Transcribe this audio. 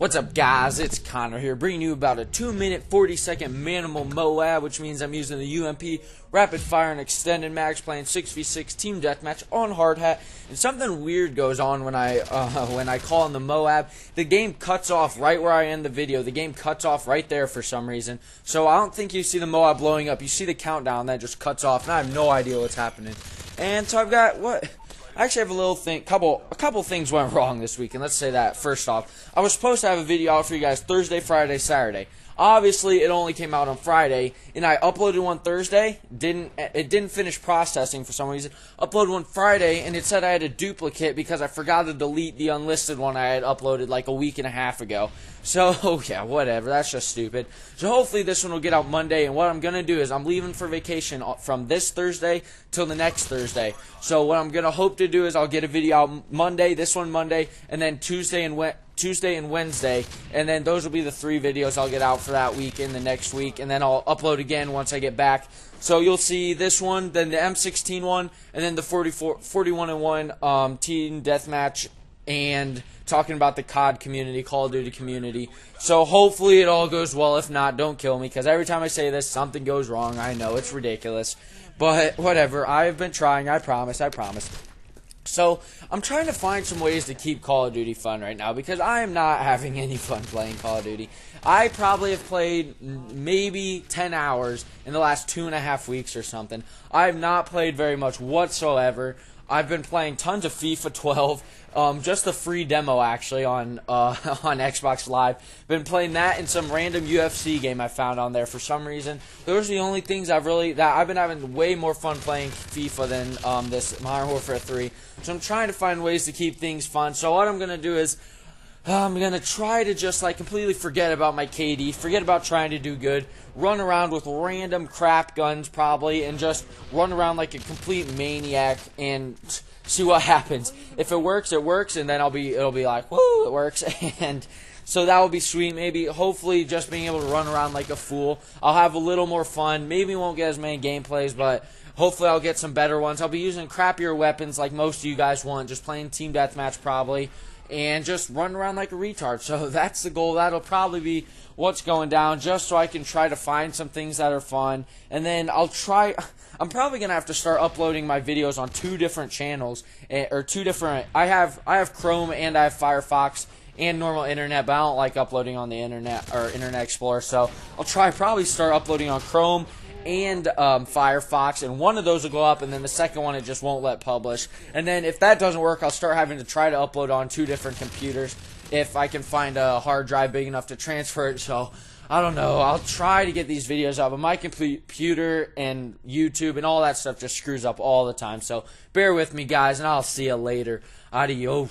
What's up, guys? It's Connor here, bringing you about a 2 minute 40 second Manimal Moab, which means I'm using the UMP Rapid Fire and Extended Mags playing 6v6 Team Deathmatch on Hard Hat. And something weird goes on when I uh, when I call on the Moab. The game cuts off right where I end the video. The game cuts off right there for some reason. So I don't think you see the Moab blowing up. You see the countdown that just cuts off, and I have no idea what's happening. And so I've got what I actually have a little thing, couple, a couple things went wrong this week, and let's say that first off. I was supposed to have a video out for you guys Thursday, Friday, Saturday. Obviously, it only came out on Friday, and I uploaded one Thursday. Didn't it didn't finish processing for some reason. Uploaded one Friday, and it said I had a duplicate because I forgot to delete the unlisted one I had uploaded like a week and a half ago. So yeah, whatever. That's just stupid. So hopefully this one will get out Monday. And what I'm gonna do is I'm leaving for vacation from this Thursday till the next Thursday. So what I'm gonna hope to do is I'll get a video out Monday, this one Monday, and then Tuesday and Wednesday Tuesday and Wednesday, and then those will be the three videos I'll get out for that week in the next week, and then I'll upload again once I get back. So you'll see this one, then the M16 one, and then the 44, 41 and 1 um, Deathmatch, and talking about the COD community, Call of Duty community. So hopefully it all goes well. If not, don't kill me, because every time I say this, something goes wrong. I know, it's ridiculous. But whatever, I've been trying, I promise, I promise. So I'm trying to find some ways to keep Call of Duty fun right now because I am not having any fun playing Call of Duty. I probably have played maybe 10 hours in the last two and a half weeks or something. I have not played very much whatsoever. I've been playing tons of FIFA 12, um, just the free demo actually on uh, on Xbox Live. Been playing that and some random UFC game I found on there for some reason. Those are the only things I've really that I've been having way more fun playing FIFA than um, this Modern Warfare 3. So I'm trying to find ways to keep things fun. So what I'm gonna do is Uh, I'm going to try to just like completely forget about my KD, forget about trying to do good, run around with random crap guns probably, and just run around like a complete maniac and see what happens. If it works, it works, and then I'll be, it'll be like, whoo, it works, and so that will be sweet. Maybe, hopefully, just being able to run around like a fool. I'll have a little more fun. Maybe won't get as many gameplays, but hopefully I'll get some better ones. I'll be using crappier weapons like most of you guys want, just playing team deathmatch probably and just run around like a retard. So that's the goal. That'll probably be what's going down, just so I can try to find some things that are fun. And then I'll try. I'm probably gonna have to start uploading my videos on two different channels eh, or two different. I have I have Chrome and I have Firefox and normal internet, but I don't like uploading on the internet or Internet Explorer. So I'll try probably start uploading on Chrome and um, Firefox, and one of those will go up, and then the second one it just won't let publish. And then if that doesn't work, I'll start having to try to upload on two different computers if I can find a hard drive big enough to transfer it. So I don't know. I'll try to get these videos out, but my computer and YouTube and all that stuff just screws up all the time. So bear with me, guys, and I'll see you later. Adios.